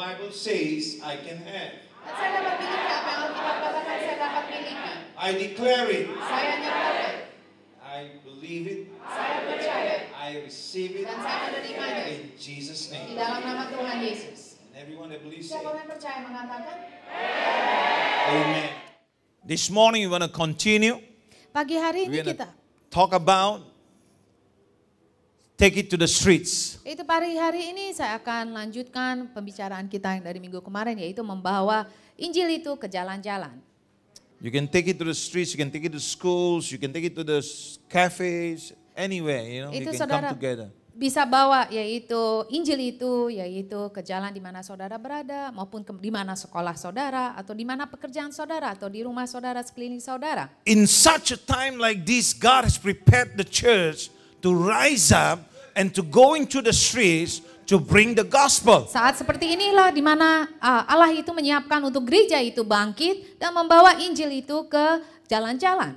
Bible says I can have. Dan saya dapat miliki apa yang Alkitab katakan saya dapat miliki. I declare it. Saya nyatakan, I believe it. saya percaya, I receive it dan saya menerimanya in Jesus' di name. dalam nama Tuhan Yesus. And everyone that believes Siapa say, yang percaya mengatakan? Amen. This morning we want to continue. Pagi hari ini We're kita, gonna talk about take it to the streets. itu pagi hari ini saya akan lanjutkan pembicaraan kita yang dari minggu kemarin yaitu membawa Injil itu ke jalan-jalan. You can take it to the streets, you can take it to schools, you can take it to the cafes, anywhere, you know, you Itu can saudara come together. bisa bawa yaitu Injil itu yaitu ke jalan di mana saudara berada maupun ke, di mana sekolah saudara atau di mana pekerjaan saudara atau di rumah saudara sekeliling saudara. In such a time like this, God has prepared the church to rise up and to go into the streets to bring the gospel. Saat seperti inilah di mana ah, Allah itu menyiapkan untuk gereja itu bangkit dan membawa Injil itu ke jalan-jalan.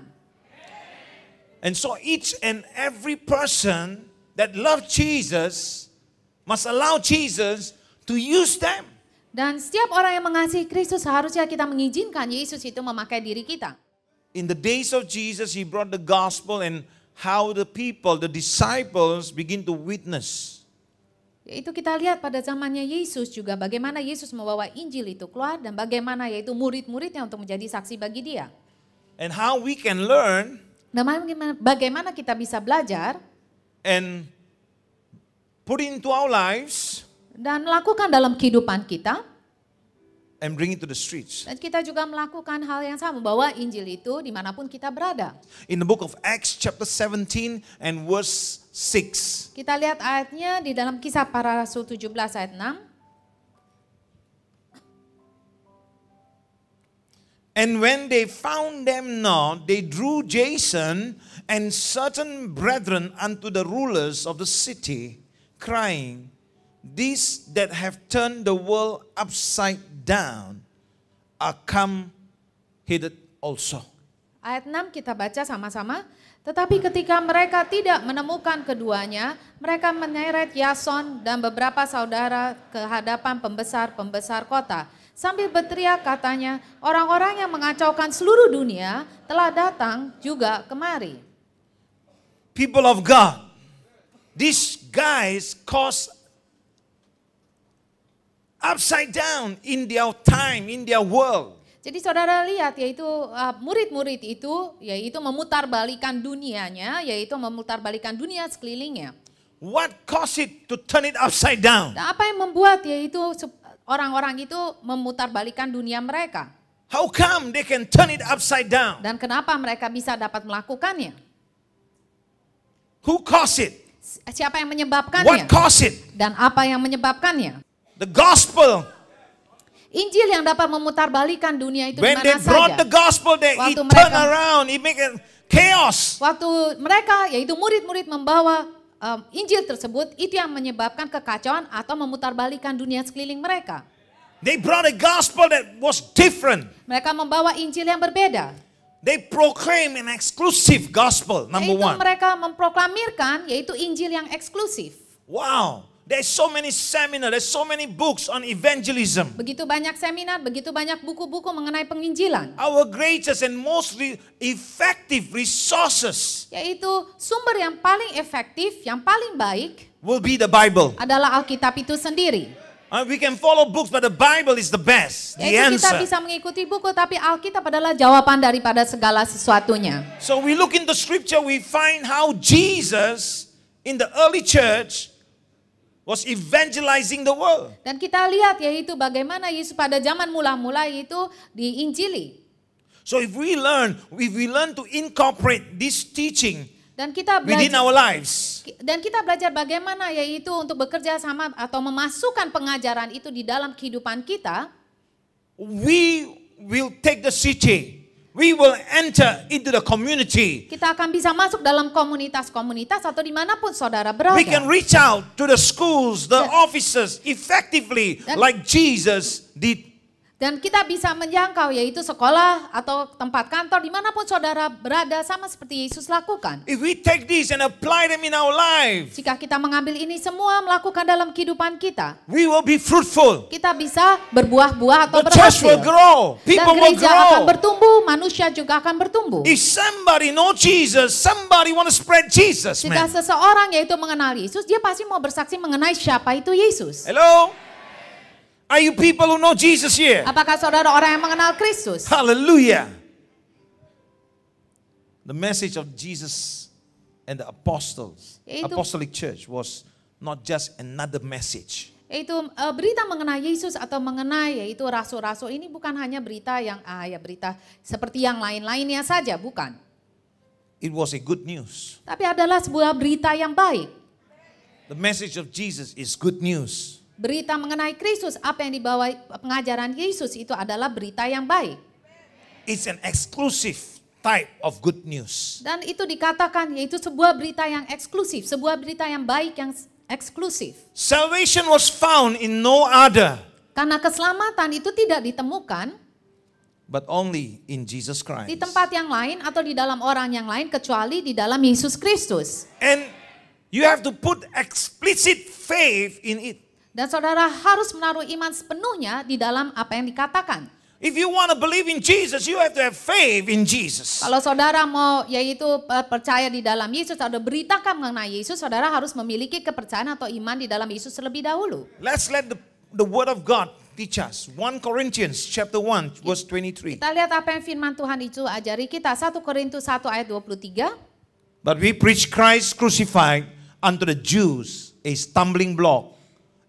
And so each and every person that loves Jesus must allow Jesus to use them. Dan setiap orang yang mengasihi Kristus seharusnya kita mengizinkan Yesus itu memakai diri kita. In the days of Jesus, he brought the gospel and how the people, the disciples begin to witness. Yaitu kita lihat pada zamannya Yesus juga bagaimana Yesus membawa Injil itu keluar dan bagaimana yaitu murid-muridnya untuk menjadi saksi bagi dia. And how we can learn Dan bagaimana, kita bisa belajar and put into our lives dan melakukan dalam kehidupan kita. And bring it to the streets. Dan kita juga melakukan hal yang sama, membawa Injil itu di mana pun kita berada. In the book of Acts chapter 17 and verse 6. Kita lihat ayatnya di dalam kisah para rasul 17 ayat 6. And when they found them not, they drew Jason and certain brethren unto the rulers of the city, crying, These that have turned the world upside down are come hither also. Ayat 6 kita baca sama-sama. Tetapi ketika mereka tidak menemukan keduanya, mereka menyeret Yason dan beberapa saudara ke hadapan pembesar-pembesar kota. Sambil berteriak katanya, orang-orang yang mengacaukan seluruh dunia telah datang juga kemari. People of God, these guys caused upside down in their time, in their world. Jadi saudara lihat yaitu uh, murid-murid itu yaitu memutarbalikan dunianya, yaitu memutarbalikan dunia sekelilingnya. What caused it to turn it upside down? Apa yang membuat yaitu orang-orang itu memutarbalikan dunia mereka? How come they can turn it upside down? Dan kenapa mereka bisa dapat melakukannya? Who caused it? Si- Siapa yang What menyebabkannya? caused it? Dan apa yang menyebabkannya? The gospel. Injil yang dapat memutarbalikan dunia itu When they mana brought saja. the gospel, they it Waktu turned mereka- around. It make it chaos. Waktu mereka yaitu murid-murid membawa um, Injil tersebut, itu yang menyebabkan kekacauan atau memutarbalikan dunia sekeliling mereka. They brought a gospel that was different. Mereka membawa Injil yang berbeda. They proclaim an exclusive gospel. Number yaitu one. mereka memproklamirkan yaitu Injil yang eksklusif. Wow. There's so many seminars. There's so many books on evangelism. Begitu banyak seminar, begitu banyak buku-buku mengenai penginjilan. Our greatest and most re- effective resources Yaitu sumber yang paling efektif, yang paling baik will be the Bible. adalah Alkitab itu sendiri. Uh, we can follow books, but the Bible is the best, the Yaitu kita answer. bisa mengikuti buku, tapi Alkitab adalah jawaban daripada segala sesuatunya. So we look into scripture, we find how Jesus in the early church was evangelizing the world. Dan kita lihat yaitu bagaimana Yesus pada zaman mula-mula itu diinjili. So if we learn, if we learn to incorporate this teaching Dan kita within belajar our lives, dan kita belajar bagaimana yaitu untuk bekerja sama atau memasukkan pengajaran itu di dalam kehidupan kita, we will take the city. We will enter into the community. kita akan bisa masuk dalam komunitas-komunitas atau dimanapun saudara berada. We can reach out to the schools, the offices effectively like Jesus did. Dan kita bisa menjangkau yaitu sekolah atau tempat kantor di mana pun saudara berada sama seperti Yesus lakukan. If we take these and apply them in our lives, Jika kita mengambil ini semua melakukan dalam kehidupan kita, we will be fruitful. kita bisa berbuah-buah atau The church will berhasil. grow. Dan People will gereja akan grow. bertumbuh, manusia juga akan bertumbuh. If somebody know Jesus, somebody want to spread Jesus, Jika man. seseorang yaitu mengenal Yesus, dia pasti mau bersaksi mengenai siapa itu Yesus. Hello? Are you people who know Jesus here? Apakah saudara orang yang mengenal Kristus? Hallelujah. The message of Jesus and the apostles, Yaitu- apostolic church was not just another message. Yaitu eh, berita mengenai Yesus atau mengenai yaitu rasul-rasul ini bukan hanya berita yang ah ya berita seperti yang lain-lainnya saja, bukan. It was a good news. Tapi adalah sebuah berita yang baik. The message of Jesus is good news. Berita mengenai Kristus, apa yang dibawa pengajaran Yesus itu adalah berita yang baik. It's an exclusive type of good news. Dan itu dikatakan yaitu sebuah berita yang eksklusif, sebuah berita yang baik yang eksklusif. Salvation was found in no other Karena keselamatan itu tidak ditemukan but only in Jesus di Christ. tempat yang lain atau di dalam orang yang lain kecuali di dalam Yesus Kristus. And you have to put explicit faith in it. Dan saudara harus menaruh iman sepenuhnya di dalam apa yang dikatakan. If you want to believe in Jesus, you have to have faith in Jesus. Kalau saudara mau yaitu eh, percaya di dalam Yesus atau beritakan mengenai Yesus, saudara harus memiliki kepercayaan atau iman di dalam Yesus terlebih dahulu. Let's let the, the word of God teach us. 1 Corinthians chapter 1 verse 23. Kita lihat apa yang firman Tuhan itu ajari kita. 1 Korintus 1 ayat 23. But we preach Christ crucified unto the Jews a stumbling block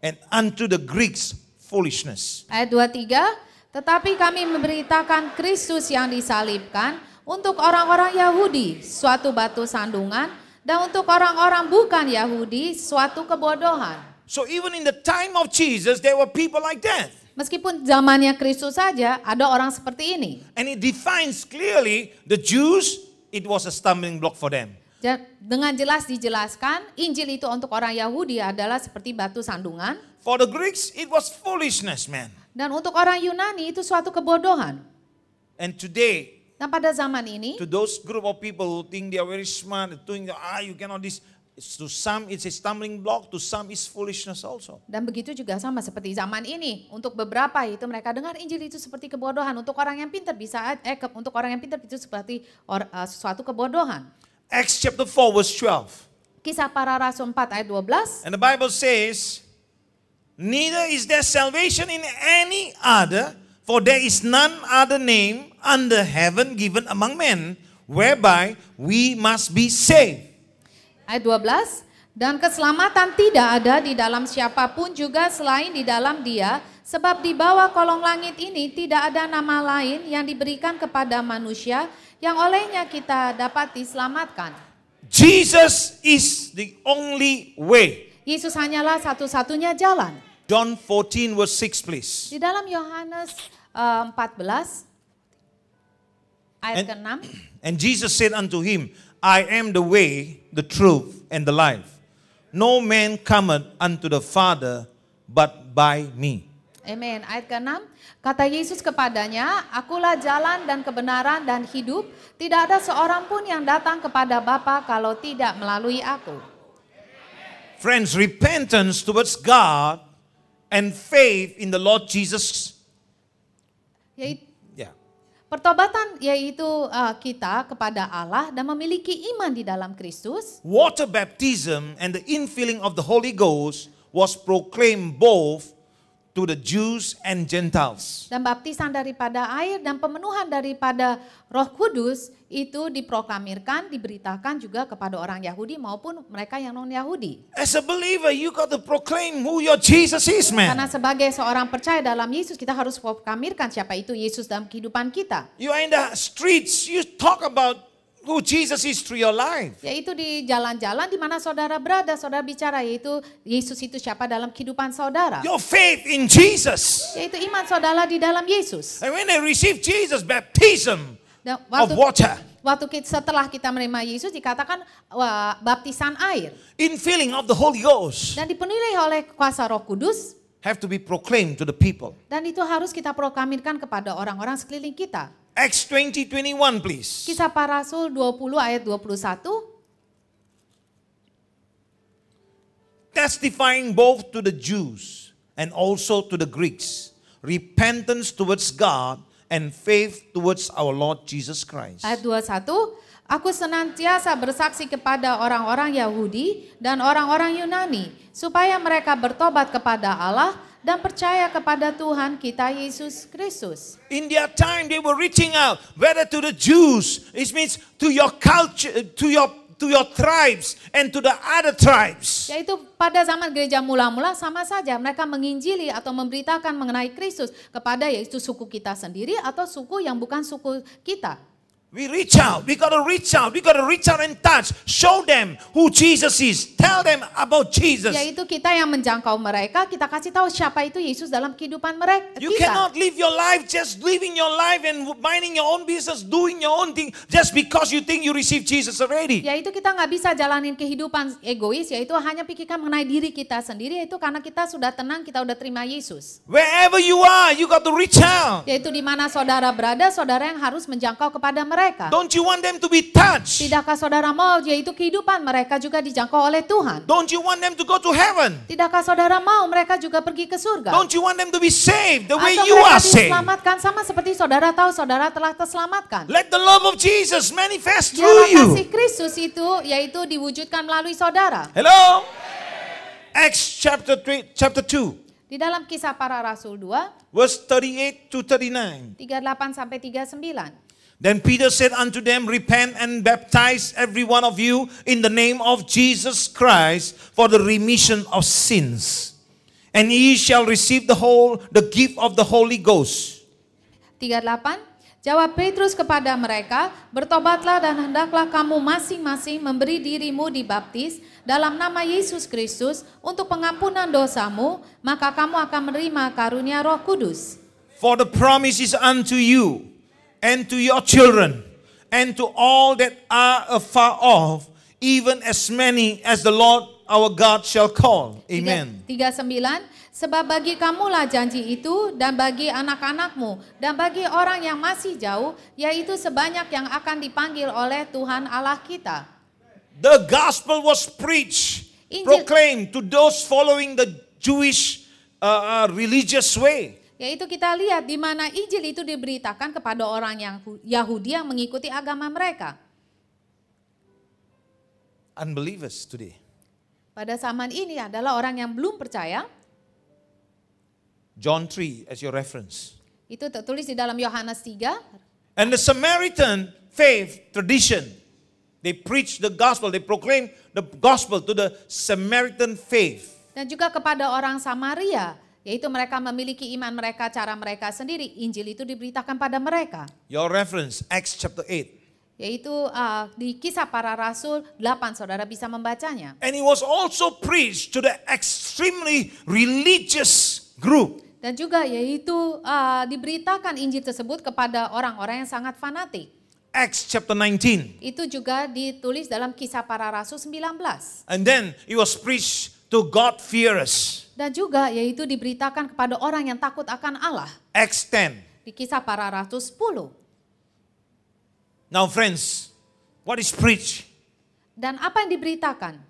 and unto the Greeks foolishness. Ayat 23. Tetapi kami memberitakan Kristus yang disalibkan untuk orang-orang Yahudi suatu batu sandungan dan untuk orang-orang bukan Yahudi suatu kebodohan. So even in the time of Jesus, there were people like that. Meskipun zamannya Kristus saja ada orang seperti ini. And it defines clearly the Jews, it was a stumbling block for them. Dengan jelas dijelaskan Injil itu untuk orang Yahudi adalah seperti batu sandungan For the Greeks, it was foolishness, man. dan untuk orang Yunani itu suatu kebodohan. And today, Dan pada zaman ini to those group of people who think they are very smart, think ah, you cannot this. To some, it's a stumbling block. To some, it's foolishness also. Dan begitu juga sama seperti zaman ini. Untuk beberapa itu mereka dengar Injil itu seperti kebodohan. Untuk orang yang pintar bisa eh untuk orang yang pintar itu seperti or- eh, sesuatu kebodohan. Acts chapter 4, verse 12. Kisah para rasul 4 ayat 12. And the Bible says, Neither is there salvation in any other, for there is none other name under heaven given among men whereby we must be saved. Ayat 12. Dan keselamatan tidak ada di dalam siapa pun juga selain di dalam dia. Sebab di bawah kolong langit ini tidak ada nama lain yang diberikan kepada manusia yang olehnya kita dapat diselamatkan. Jesus is the only way. Yesus hanyalah satu-satunya jalan. John 14, verse 6, please. Di dalam Yohanes eh, 14 ayat And- ke-6 And Jesus said unto him, I am the way, the truth, and the life. No man cometh unto the Father but by me. Amin. Ayat ke-6, kata Yesus kepadanya, Akulah jalan dan kebenaran dan hidup. Tidak ada seorang pun yang datang kepada Bapa kalau tidak melalui aku. Friends, repentance towards God and faith in the Lord Jesus. Yaitu, Yeah. pertobatan yaitu eh, kita kepada Allah dan memiliki iman di dalam Kristus. Water baptism and the infilling of the Holy Ghost was proclaimed both to the Jews and Gentiles. Dan baptisan daripada air dan pemenuhan daripada roh kudus itu diproklamirkan, diberitakan juga kepada orang Yahudi maupun mereka yang non-Yahudi. As a believer, you got to proclaim who your Jesus is, man. Karena sebagai seorang percaya dalam Yesus, kita harus proklamirkan siapa itu Yesus dalam kehidupan kita. You are in the streets, you talk about who Jesus is through your life. Yaitu di jalan-jalan di mana saudara berada, saudara bicara yaitu Yesus itu siapa dalam kehidupan saudara. Your faith in Jesus. Yaitu iman saudara di dalam Yesus. And when they receive Jesus, baptism Dan of waktu, water, waktu kita, setelah kita menerima Yesus dikatakan wah, baptisan air. infilling of the Holy Ghost. Dan dipenuhi oleh kuasa roh kudus. have to be proclaimed to the people. Dan itu harus kita proklamirkan kepada orang-orang sekeliling kita. Acts 20 21, please. Kisah para Rasul 20 ayat 21. Testifying both to the Jews and also to the Greeks, repentance towards God and faith towards our Lord Jesus Christ. Ayat 21, Aku senantiasa bersaksi kepada orang-orang Yahudi dan orang-orang Yunani, supaya mereka bertobat kepada Allah dan percaya kepada Tuhan kita Yesus Kristus. In their time, they were reaching out, whether to the Jews, it means to your culture, to your to your tribes and to the other tribes. Yaitu pada zaman gereja mula-mula sama saja mereka menginjili atau memberitakan mengenai Kristus kepada yaitu suku kita sendiri atau suku yang bukan suku kita. We reach out. We got to reach out. We got to reach out and touch. Show them who Jesus is. Tell them about Jesus. Yaitu kita yang menjangkau mereka, kita kasih tahu siapa itu Yesus dalam kehidupan mereka You kita. cannot live your life just living your life and minding your own business, doing your own thing just because you think you receive Jesus already. Yaitu kita nggak bisa jalanin kehidupan egois, yaitu hanya pikirkan mengenai diri kita sendiri, yaitu karena kita sudah tenang, kita udah terima Yesus. Wherever you are, you got to reach out. Yaitu di mana saudara berada, saudara yang harus menjangkau kepada mereka. Don't you want them to be touched? Tidakkah saudara mau yaitu kehidupan mereka juga dijangkau oleh Tuhan? Don't you want them to go to heaven? Tidakkah saudara mau mereka juga pergi ke surga? Don't you want them to be saved the way Atau you mereka are saved? diselamatkan sama seperti saudara tahu saudara telah terselamatkan. Let the love of Jesus manifest through you. kasih Kristus itu yaitu diwujudkan melalui saudara. Hello? Acts chapter 3, chapter 2, Di dalam kisah para rasul 2, verse 38 to 39. 38 sampai 39. Then Peter said unto them, Repent and baptize every one of you in the name of Jesus Christ for the remission of sins. And ye shall receive the whole the gift of the Holy Ghost. 38 Jawab Petrus kepada mereka, "Bertobatlah dan hendaklah kamu masing-masing memberi dirimu dibaptis dalam nama Yesus Kristus untuk pengampunan dosamu, maka kamu akan menerima karunia Roh Kudus." For the promise is unto you and to your children and to all that are afar off, even as many as the Lord our God shall call. Amen. 39 Sebab bagi kamulah janji itu dan bagi anak-anakmu dan bagi orang yang masih jauh yaitu sebanyak yang akan dipanggil oleh Tuhan Allah kita. The gospel was preached, Injil- proclaimed to those following the Jewish uh, uh, religious way. Yaitu kita lihat di mana Injil itu diberitakan kepada orang yang Yahudi yang mengikuti agama mereka. Unbelievers today. Pada zaman ini adalah orang yang belum percaya. John 3 as your reference. Itu tertulis di dalam Yohanes 3. And the Samaritan faith tradition, they preach the gospel, they proclaim the gospel to the Samaritan faith. Dan juga kepada orang Samaria. Yaitu mereka memiliki iman mereka, cara mereka sendiri. Injil itu diberitakan pada mereka. Your reference, Acts chapter 8. Yaitu uh, di kisah para rasul 8 saudara bisa membacanya. And it was also preached to the extremely religious group. Dan juga yaitu uh, diberitakan Injil tersebut kepada orang-orang yang sangat fanatik. Acts chapter 19. Itu juga ditulis dalam kisah para rasul 19. And then it was preached to God-fearers. Dan juga yaitu diberitakan kepada orang yang takut akan Allah. Acts 10. Di kisah para rasul 10. Now friends, what is preached? Dan apa yang diberitakan?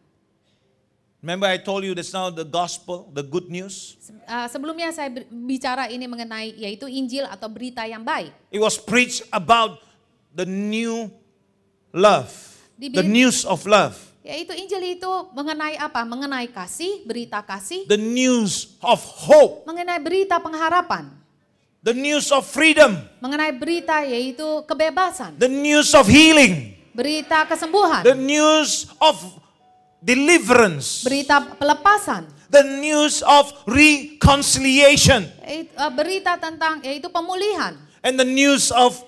Remember I told you that's now the gospel, the good news? Uh, sebelumnya saya bicara ini mengenai yaitu Injil atau berita yang baik. It was preached about the new love, the news of love, Yaitu Injil itu mengenai apa? Mengenai kasih, berita kasih, the news of hope, mengenai berita pengharapan, the news of freedom, mengenai berita yaitu kebebasan, the news of healing, berita kesembuhan, the news of deliverance, berita pelepasan, the news of reconciliation, uh, berita tentang yaitu pemulihan. And the news of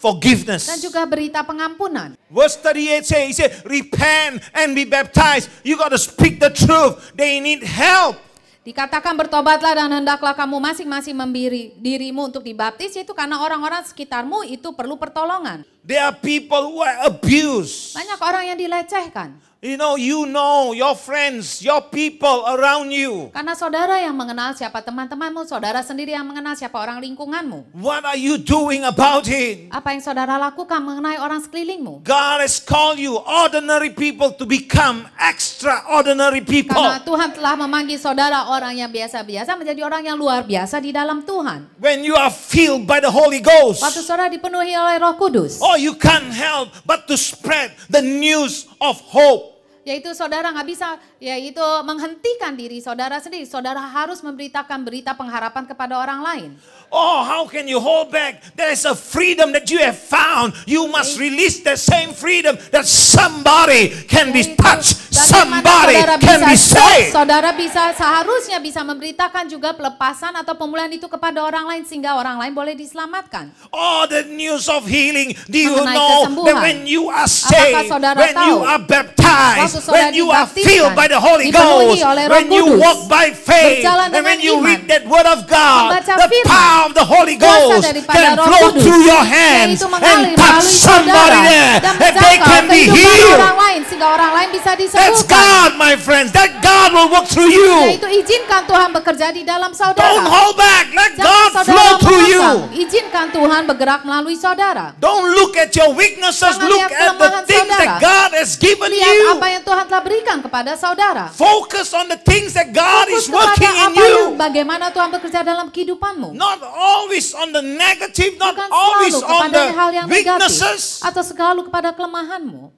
forgiveness. dan juga berita pengampunan. Verse 38 says, he said, repent and be baptized. You got to speak the truth. They need help. Dikatakan bertobatlah dan hendaklah kamu masing-masing memberi dirimu untuk dibaptis yaitu karena orang-orang sekitarmu itu perlu pertolongan. There are people who are abused. Banyak orang yang dilecehkan. You know, you know your friends, your people around you. Karena saudara yang mengenal siapa teman-temanmu, saudara sendiri yang mengenal siapa orang lingkunganmu. What are you doing about it? Apa yang saudara lakukan mengenai orang sekelilingmu? God has called you, ordinary people, to become extraordinary people. Karena Tuhan telah memanggil saudara orang yang biasa-biasa menjadi orang yang luar biasa di dalam Tuhan. When you are filled by the Holy Ghost, Waktu saudara dipenuhi oleh Roh Kudus, oh, you can't help but to spread the news of hope. Yaitu saudara nggak bisa yaitu menghentikan diri saudara sendiri. Saudara harus memberitakan berita pengharapan kepada orang lain. Oh, how can you hold back? There is a freedom that you have found. You must release the same freedom that somebody can be touched, somebody can be saved. saudara bisa seharusnya bisa memberitakan juga pelepasan atau pemulihan itu kepada orang lain sehingga orang lain boleh diselamatkan. Oh, the news of healing. Do you know that when you are saved, when you are baptized, when you are filled by the Holy Ghost, when you walk by faith, and when you read that word of God, the power of the Holy Ghost can flow through your hands and touch somebody there, and they can be healed. orang lain sehingga orang lain bisa That's disembuhkan. God, my friends. That God will work through you. Yaitu izinkan Tuhan bekerja di dalam saudara. Don't hold back. Let God flow through you. Izinkan Tuhan bergerak melalui saudara. Don't look at your weaknesses. Look lihat at the things that. God has given Lihat you. apa yang Tuhan telah berikan kepada saudara. Focus on the things that God is working in you. bagaimana Tuhan bekerja dalam kehidupanmu. Not always on the negative, not Bukan always on the hal yang negatif weaknesses, atau selalu kepada kelemahanmu.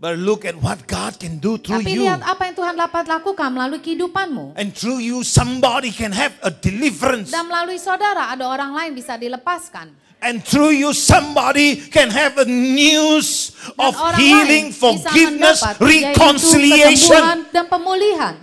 but look at what God can do through Tapi lihat apa yang Tuhan dapat lakukan melalui kehidupanmu. And through you, somebody can have a deliverance. Dan melalui saudara ada orang lain bisa dilepaskan. And through you, somebody can have a news of healing, forgiveness, mendapat, reconciliation. dan pemulihan.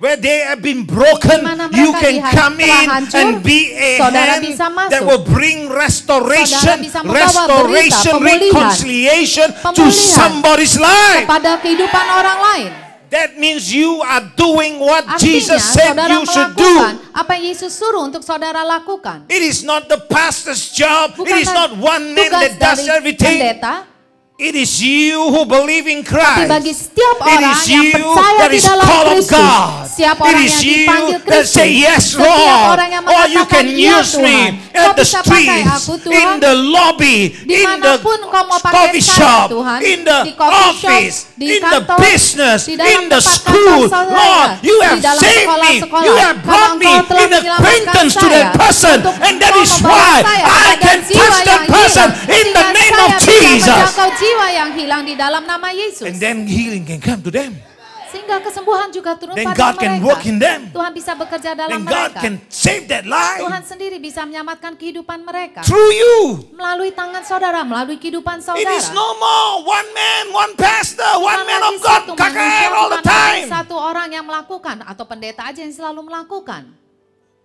Where they have been broken, you can come in and be a hand that will bring restoration, Saudara bisa membawa restoration, reconciliation to somebody's life. Kepada kehidupan orang lain. That means you are doing what Artinya Jesus said you should do. apa yang Yesus suruh untuk saudara lakukan. It is not the pastor's job. Bukan it is not one man that does everything. pendeta, It is you who believe in tapi Christ. bagi setiap It orang is yang you percaya that di is dalam called of Kristus, God. setiap It orang is yang you dipanggil that Kristus, say yes, setiap Lord. orang yang Or you mengatakan can ya use Tuhan, me kau at the bisa pakai streets, aku in Tuhan, the lobby, in the di mana pun kau mau pakai coffee saya, shop, Tuhan, in the di coffee shop, office, di in the kantor, business, di dalam in the tempat school. kantor saya, Lord, you di have dalam saved me. sekolah-sekolah. You have brought Karena me engkau telah in menyelamatkan acquaintance to saya that person, untuk and that engkau is membawa why saya I kepada can jiwa touch that yang person hilang, in the sehingga name saya of bisa Jesus. Jiwa yang hilang di dalam nama Yesus. And then healing can come to them. Sehingga kesembuhan juga turun Then pada God mereka. can work in them. Tuhan bisa bekerja dalam Then God mereka. can save that Tuhan life sendiri bisa menyelamatkan kehidupan mereka. through you. Melalui tangan saudara, melalui kehidupan It saudara. is no more one man, one pastor, one Bukan man of God, KKR all the time. Satu orang yang melakukan atau pendeta aja yang selalu melakukan.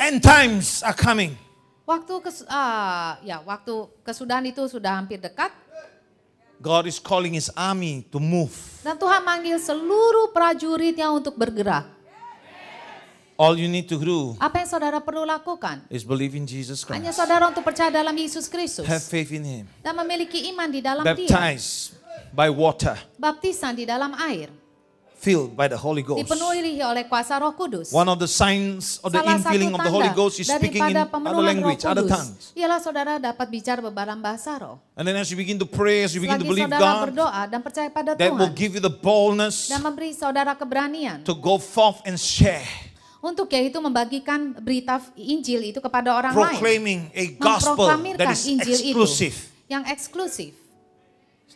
End times are coming. Waktu kes, ah, ya waktu kesudahan itu sudah hampir dekat God is calling his army to move. dan Tuhan manggil seluruh prajuritnya untuk bergerak. All you need to do Apa yang saudara perlu lakukan? is believe in Jesus Hanya Christ. saudara untuk percaya dalam Yesus Kristus Have faith in him. dan memiliki iman di dalam Dia. Baptized by water, Baptisan di dalam air, filled by the Holy Ghost. dipenuhi oleh kuasa Roh Kudus. One of the signs of the Salah infilling of the Holy Ghost is speaking in other language, other Kudus tongues. ialah saudara dapat bicara beberapa bahasa roh. And then as you begin to pray, as you begin to Selagi believe saudara God, berdoa dan percaya pada that will Tuhan give you the boldness dan memberi saudara keberanian to go forth and share, untuk yaitu membagikan berita Injil itu kepada orang lain. proclaiming a gospel that is Injil itu exclusive. yang eksklusif.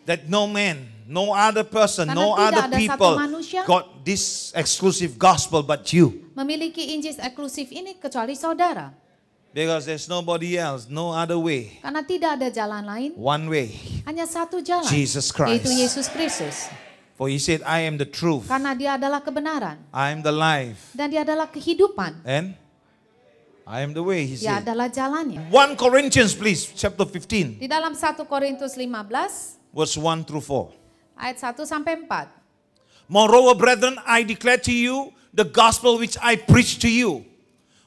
that no man, no other person, Karena no other people manusia got this exclusive gospel but you. Memiliki Injil eksklusif ini kecuali saudara. Because there's nobody else, no other way. Karena tidak ada jalan lain, One way. hanya satu jalan. Jesus Christ. Yaitu Yesus Kristus. For he said, I am the truth, Karena dia adalah kebenaran. I am the life, Dan dia adalah kehidupan. and I am the way, he Dia said. adalah jalannya. 1 Corinthians, please, chapter 15, Di dalam 1 Korintus 15 verse 1 through 4. Ayat 1 sampai 4. Moreover, brethren, I declare to you the gospel which I preach to you,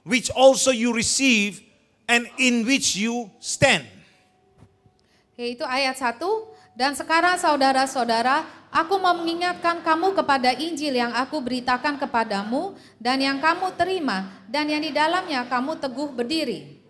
which also you receive, and in which you stand. Yaitu ayat 1, Dan sekarang saudara-saudara, aku mau mengingatkan kamu kepada Injil yang aku beritakan kepadamu dan yang kamu terima dan yang di dalamnya kamu teguh berdiri.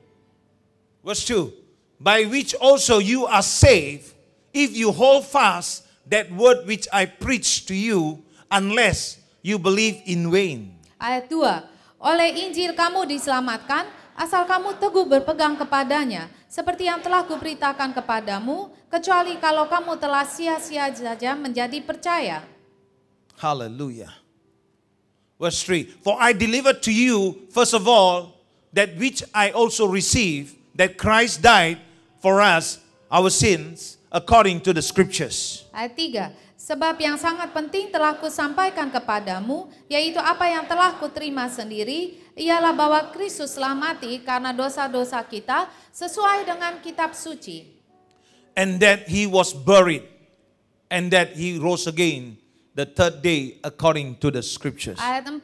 Verse 2 By which also you are saved, if you hold fast that word which I preach to you, unless you believe in vain. Ayat 2. Oleh Injil kamu diselamatkan, asal kamu teguh berpegang kepadanya, seperti yang telah kuberitakan kepadamu, kecuali kalau kamu telah sia-sia saja menjadi percaya. Hallelujah. Verse 3 For I delivered to you, first of all, that which I also received, that Christ died for us, our sins, according to the scriptures. Ayat 3. Sebab yang sangat penting telah kusampaikan kepadamu, yaitu apa yang telah kuterima sendiri, ialah bahwa Kristus telah mati karena dosa-dosa kita sesuai dengan kitab suci. And that he was buried, and that he rose again the third day according to the scriptures. Ayat 4.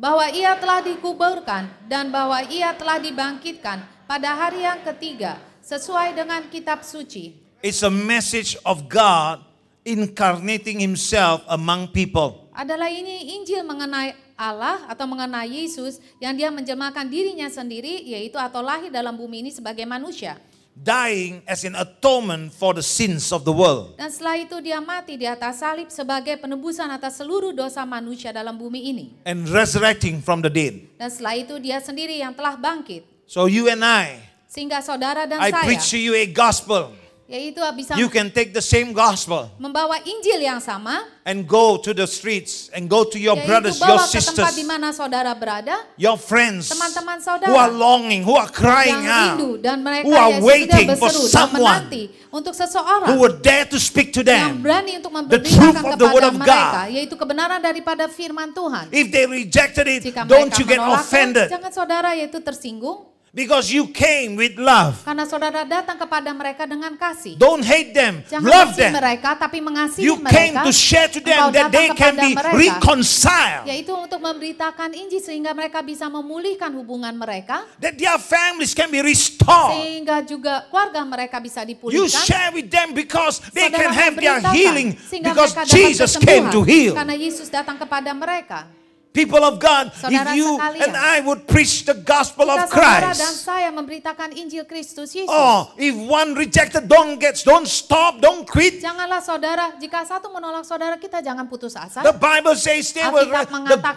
Bahwa ia telah dikuburkan dan bahwa ia telah dibangkitkan pada hari yang ketiga sesuai dengan kitab suci. It's a message of God incarnating himself among people. Adalah ini Injil mengenai Allah atau mengenai Yesus yang dia menjemahkan dirinya sendiri yaitu atau lahir dalam bumi ini sebagai manusia. dying as an atonement for the sins of the world. Dan setelah itu dia mati di atas salib sebagai penebusan atas seluruh dosa manusia dalam bumi ini. and resurrecting from the dead. Dan setelah itu dia sendiri yang telah bangkit. So you and I, Sehingga saudara dan I saya preach to you a gospel. Yaitu bisa You can take the same gospel membawa Injil yang sama and go to the streets and go to your brothers, your tempat sisters, di mana saudara berada your friends teman-teman who saudara are longing, who are crying yang out, rindu dan mereka who are yang sudah waiting for someone untuk seseorang who would dare to speak to yang them. berani untuk the truth memberitakan of the word kepada of mereka God. yaitu kebenaran daripada firman Tuhan. If they rejected it, Jika don't you get offended jangan saudara yaitu tersinggung because you came with love. karena saudara datang kepada mereka dengan kasih. Don't hate them, Jangan love benci them. mereka tapi mengasihi You came mereka. to share to them Engkau that they can be mereka, reconciled, yaitu untuk memberitakan Injil sehingga mereka bisa memulihkan hubungan mereka that their families can be restored. sehingga juga keluarga mereka bisa You dipulihkan. share with them because they Saudara can have their healing because Jesus came to heal. Karena Yesus datang kepada mereka. People of God, Saudara if you sekalian, and I would preach the gospel of saudara dan Christ, saya memberitakan Injil Kristus Yesus. oh, if one rejected, don't get, don't stop, don't quit. Janganlah saudara, jika satu menolak saudara kita jangan putus asa. The Bible says they were,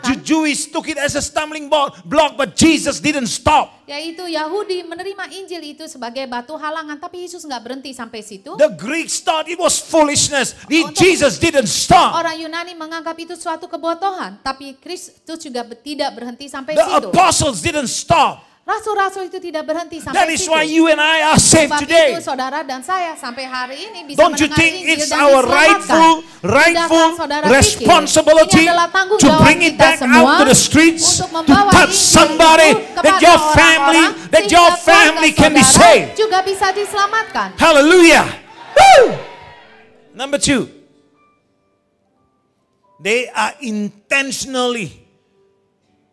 the Jews took it as a stumbling block, but Jesus didn't stop. Yaitu Yahudi menerima Injil itu sebagai batu halangan, tapi Yesus nggak berhenti sampai situ. The Greeks thought it was foolishness. Untuk- Jesus didn't stop. Orang Yunani menganggap itu suatu kebodohan, tapi Kristus juga be- tidak berhenti sampai The situ. apostles didn't stop. Rasul-rasul itu tidak berhenti That sampai is situ. why you and I are saved Sebab today. itu saudara dan saya sampai hari ini bisa Don't you think Injil it's our rightful, rightful responsibility ini adalah tanggung to bring it kita back semua out to the streets, untuk to membawa touch somebody, itu that your family, that your family can be saved? juga bisa diselamatkan. Hallelujah. Woo! Number two, they are intentionally,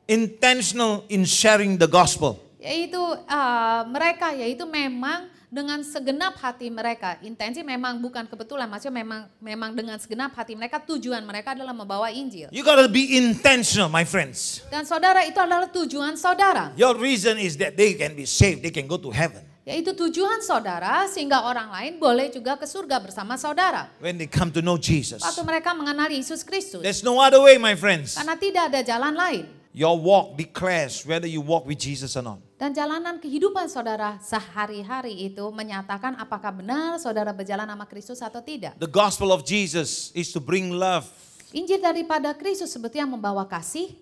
intentional in sharing the gospel. Yaitu uh, mereka yaitu memang dengan segenap hati mereka. Intensi memang bukan kebetulan, maksudnya memang memang dengan segenap hati mereka tujuan mereka adalah membawa Injil. You gotta be intentional, my friends. Dan saudara itu adalah tujuan saudara. Your reason is that they can be saved, they can go to heaven Yaitu tujuan saudara sehingga orang lain boleh juga ke surga bersama saudara. when they come to know Jesus. Waktu mereka mengenal Yesus Kristus. There's no other way, my friends. Karena tidak ada jalan lain. Your walk declares whether you walk with Jesus or not. Dan jalanan kehidupan saudara sehari-hari itu menyatakan apakah benar saudara berjalan sama Kristus atau tidak. The gospel of Jesus is to bring love, Injil daripada Kristus sebetulnya membawa kasih,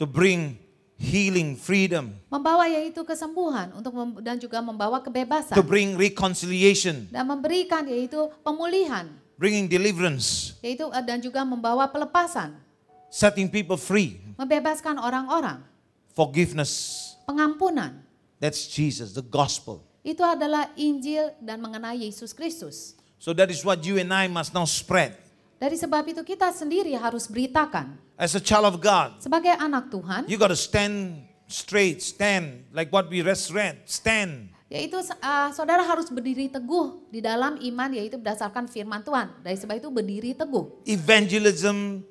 to bring healing, freedom, membawa yaitu kesembuhan untuk mem- dan juga membawa kebebasan to bring reconciliation, dan memberikan yaitu pemulihan, bringing deliverance, yaitu eh, dan juga membawa pelepasan, setting people free, membebaskan orang-orang, forgiveness. pengampunan. That's Jesus, the gospel. Itu adalah Injil dan mengenai Yesus Kristus. So that is what you and I must now spread. Dari sebab itu kita sendiri harus beritakan. As a child of God, Sebagai anak Tuhan, you got to stand straight, stand like what we just read, stand. Yaitu uh, saudara harus berdiri teguh di dalam iman yaitu berdasarkan firman Tuhan. Dari sebab itu berdiri teguh. Evangelism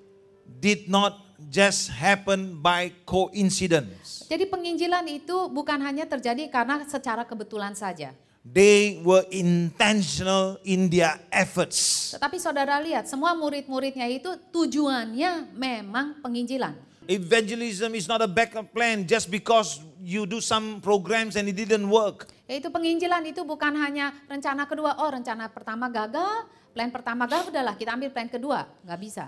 did not just happen by coincidence. Jadi penginjilan itu bukan hanya terjadi karena secara kebetulan saja. They were intentional in their efforts. Tetapi saudara lihat, semua murid-muridnya itu tujuannya memang penginjilan. Evangelism is not a backup plan just because you do some programs and it didn't work. Yaitu penginjilan itu bukan hanya rencana kedua, oh rencana pertama gagal, plan pertama gagal, udahlah kita ambil plan kedua. Nggak bisa.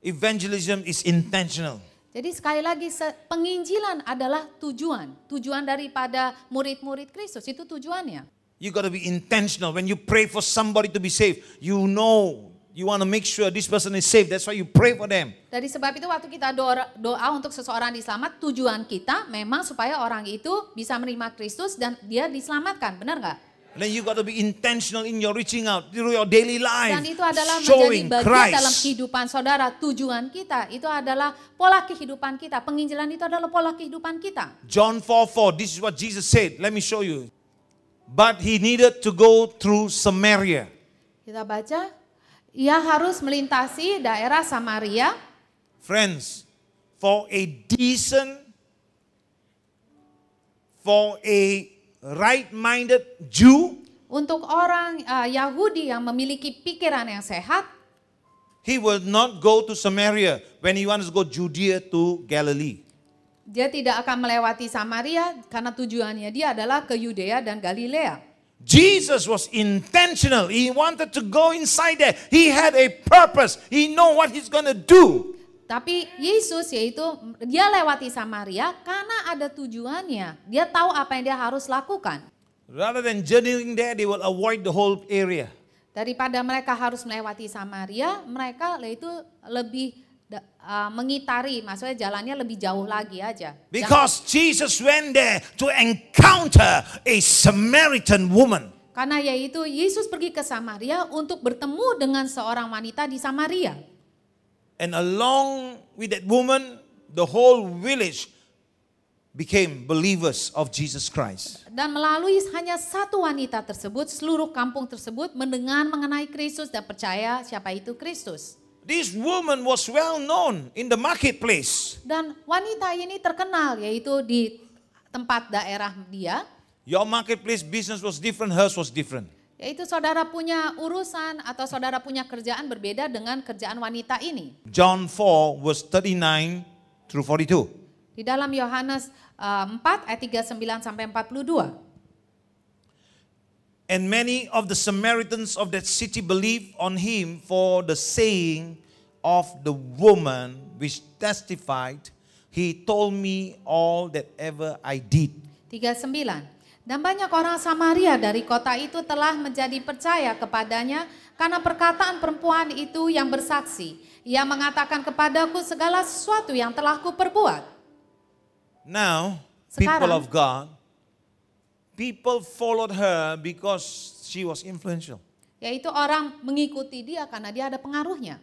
Evangelism is intentional. Jadi sekali lagi penginjilan adalah tujuan. Tujuan daripada murid-murid Kristus itu tujuannya. You got to be intentional. When you pray for somebody to be saved, you know you want to make sure this person is saved. That's why you pray for them. Dari sebab itu waktu kita doa, doa untuk seseorang diselamat, tujuan kita memang supaya orang itu bisa menerima Kristus dan dia diselamatkan. Benar nggak? Then you got to be intentional in your reaching out through your daily life. Dan itu adalah menjadi bagian Christ. dalam kehidupan saudara. Tujuan kita itu adalah pola kehidupan kita. Penginjilan itu adalah pola kehidupan kita. John 4 4, this is what Jesus said. Let me show you. But he needed to go through Samaria. Kita baca, ia harus melintasi daerah Samaria. Friends, for a decent, for a right-minded Jew, Untuk orang uh, Yahudi yang memiliki pikiran yang sehat, he will not go to Samaria when he wants to go Judea to Galilee. Dia tidak akan melewati Samaria karena tujuannya dia adalah ke Yudea dan Galilea. Jesus was intentional. He wanted to go inside there. He had a purpose. He know what he's going to do. Tapi Yesus yaitu dia lewati Samaria karena ada tujuannya. Dia tahu apa yang dia harus lakukan. Rather than journeying there, they will avoid the whole area. Daripada mereka harus melewati Samaria, mereka itu lebih uh, mengitari, maksudnya jalannya lebih jauh lagi aja. Because Jesus went there to encounter a Samaritan woman. Karena yaitu Yesus pergi ke Samaria untuk bertemu dengan seorang wanita di Samaria. And along with that woman, the whole village became believers of Jesus Christ. Dan melalui hanya satu wanita tersebut, seluruh kampung tersebut mendengar mengenai Kristus dan percaya siapa itu Kristus. This woman was well known in the marketplace. Dan wanita ini terkenal yaitu di tempat daerah dia. Your marketplace business was different, hers was different. Yaitu saudara punya urusan atau saudara punya kerjaan berbeda dengan kerjaan wanita ini. John 4 verse 39 through 42. Di dalam Yohanes uh, 4 ayat 39 sampai 42. And many of the Samaritans of that city believed on him for the saying of the woman which testified, He told me all that ever I did. 39. Dan banyak orang Samaria dari kota itu telah menjadi percaya kepadanya karena perkataan perempuan itu yang bersaksi. Ia mengatakan kepadaku segala sesuatu yang telah kuperbuat. Now, people Sekarang. of God, people followed her because she was influential. Yaitu orang mengikuti dia karena dia ada pengaruhnya.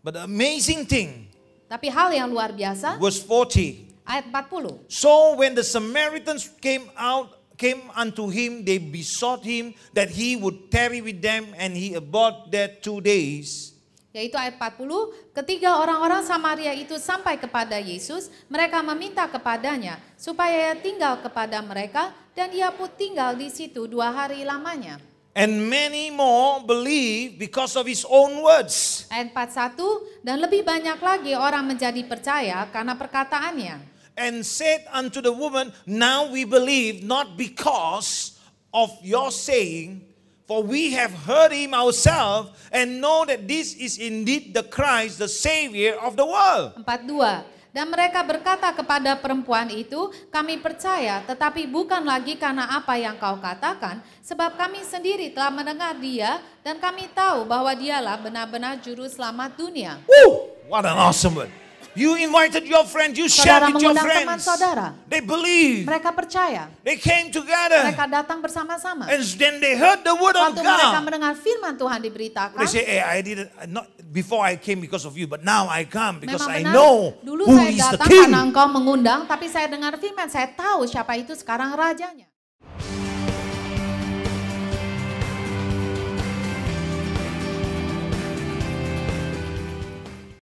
But the amazing thing, Tapi hal yang luar biasa, verse 40. ayat 40. So when the Samaritans came out, came unto him, they besought him that he would tarry with them, and he abode there two days. Yaitu ayat 40, ketiga orang-orang Samaria itu sampai kepada Yesus, mereka meminta kepadanya supaya ia tinggal kepada mereka dan ia pun tinggal di situ dua hari lamanya. And many more believed because of his own words. Ayat 41, dan lebih banyak lagi orang menjadi percaya karena perkataannya. And said unto the woman, Now we believe not because of your saying, for we have heard him ourselves and know that this is indeed the Christ, the Savior of the world. 42, dan mereka berkata kepada perempuan itu, kami percaya tetapi bukan lagi karena apa yang kau katakan, sebab kami sendiri telah mendengar dia dan kami tahu bahwa dialah benar-benar juru selamat dunia. Woo! What an awesome word. You invited your friends, you Saudara shared with your mengundang teman friends. saudara. They believed. Mereka percaya, They came together. mereka datang bersama-sama. And then they heard the word of Waktu mereka God. mendengar firman Tuhan diberitakan, They say, hey, I didn't, not before I came because of you, but now I come because memang I benar, know dulu who saya is the datang king. karena engkau mengundang, tapi saya dengar firman, saya tahu siapa itu sekarang rajanya.